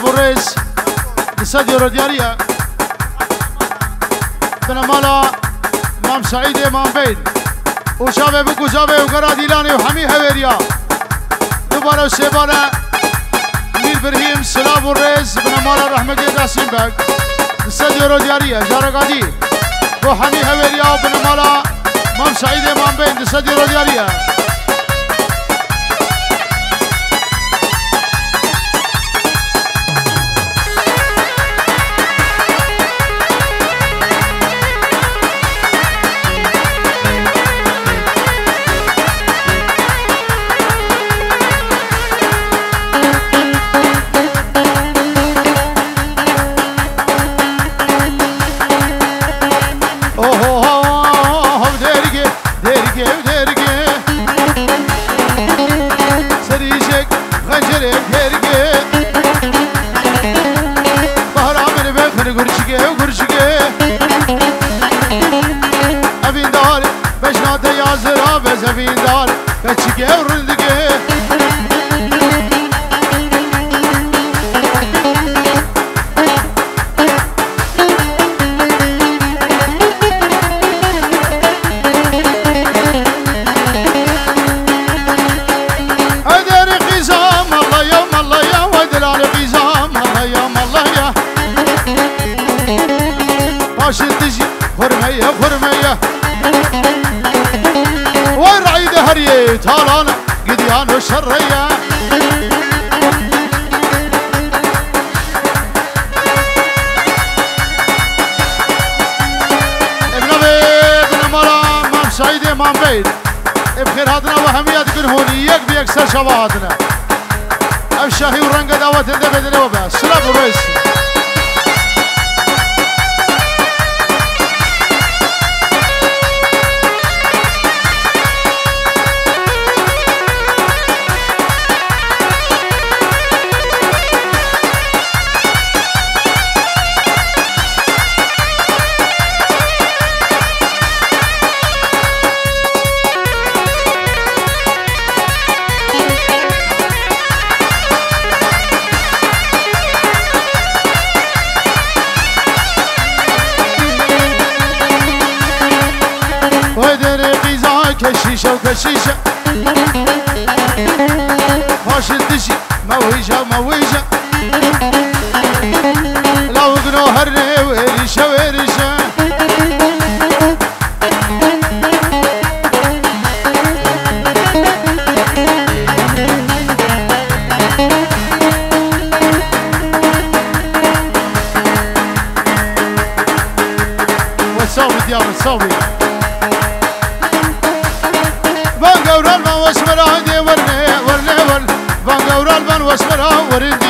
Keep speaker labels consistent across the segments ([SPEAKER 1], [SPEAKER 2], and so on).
[SPEAKER 1] Borrés di Sadio Rodiaria تنمالا مام سعید مام بین او شاوه بگو زاوه و گرا دیلانه و همی هوریا دوباره و سه باره میر برهیم سلاب و ریز بنمالا رحمتی داسیم بگ سدیو رو دیاریه جارگادی و همی هوریا و بنمالا مام سعید امام بین سدیو رو هريه تالانا قديان وشرية ابن ابي ابن مالا مام سعيد امام بيت بخير هاتنا وهميات قرهونيك بيكسر شواهاتنا الشاهي ورنقة دعوة انت بدنا وبس سلام وبس كشيشة وكشيشة فاش الدشي مويشة مويشة لو قنو هرني ويريشة ويريشة وتسوي عادي ورني ورني ور بان دور البان وشمرا وردي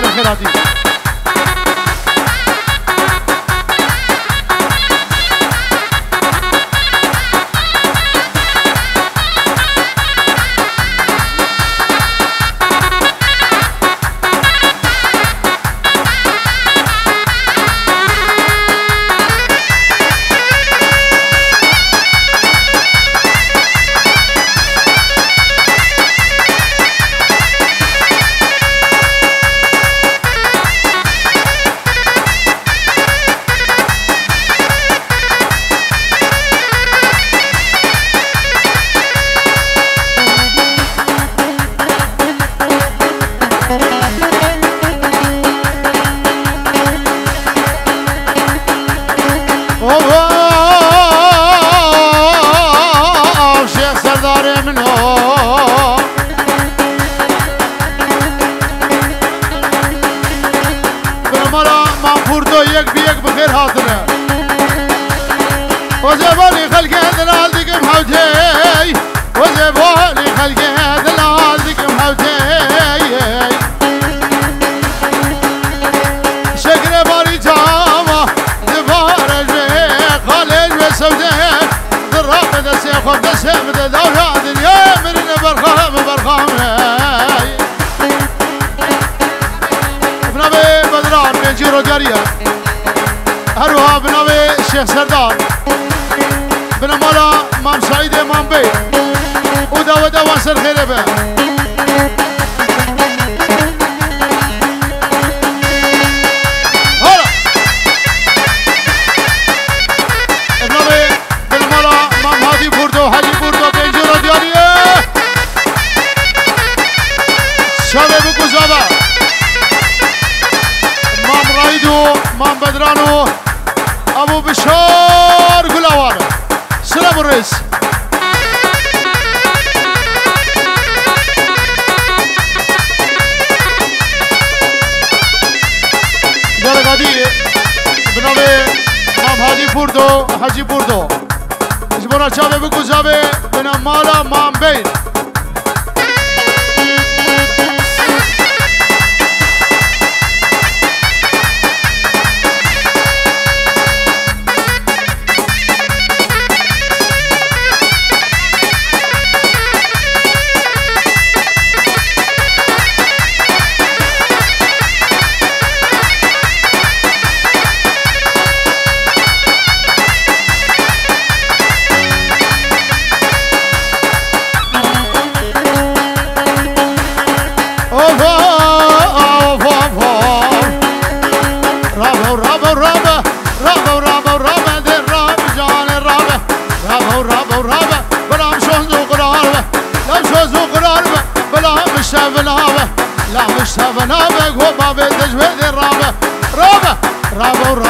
[SPEAKER 1] Alejandro Gerati.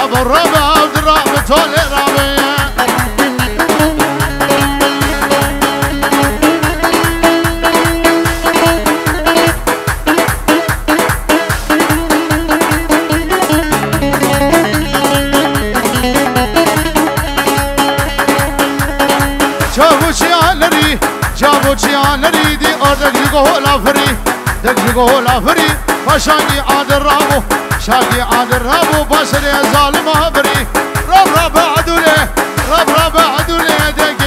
[SPEAKER 1] رابو رابو رابو دي رابو تولي رابو جابو چیانری جابو چیانری دی اردک جگو لافری دک پاشانی عاد رابو شاقی عاد رابو باشر ظالم هبری رب رب عدوله رب رب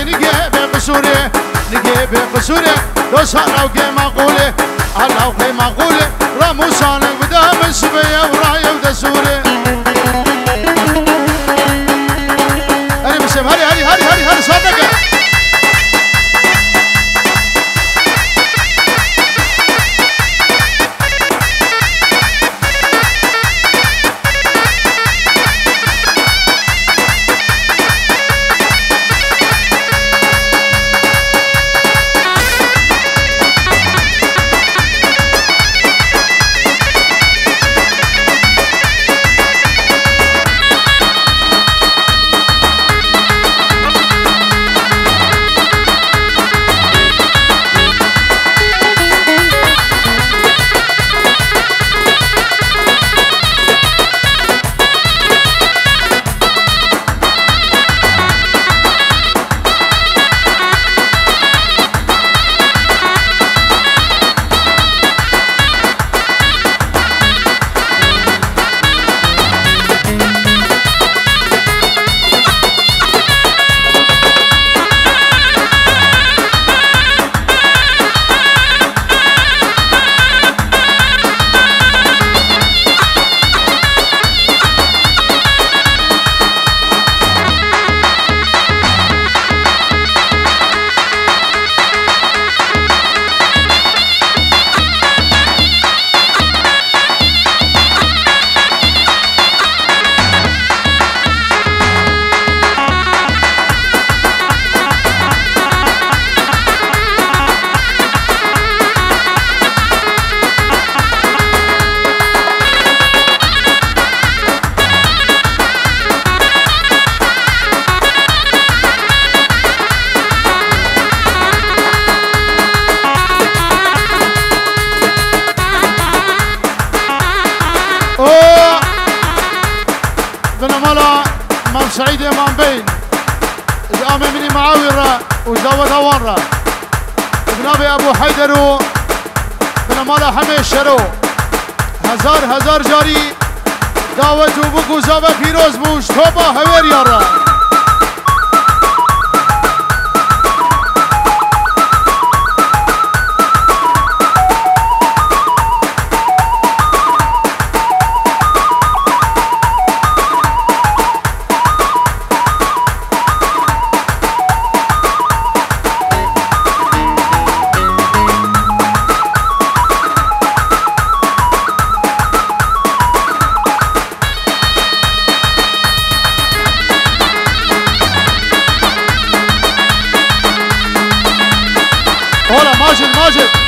[SPEAKER 1] نگه به قصوره نگه به قصوره. دو سالو که مقوله الله که مقوله. مرة جنابي ابو حيدر و مالا همه شرو. هزار هزار جاری. داوت و بگو و پیروز بوش. تو با هور یارا. Magic.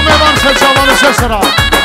[SPEAKER 1] come avanza giovane Cesare